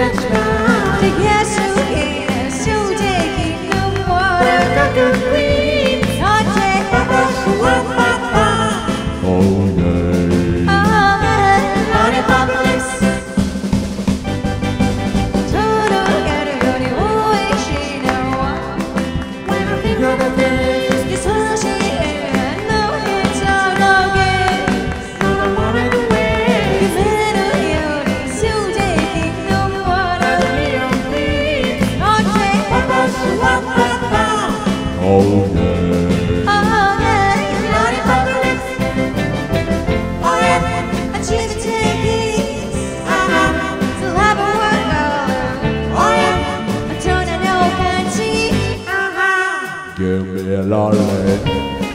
Yes, you. lolly.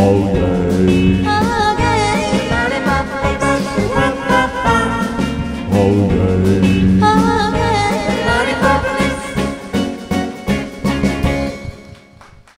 all.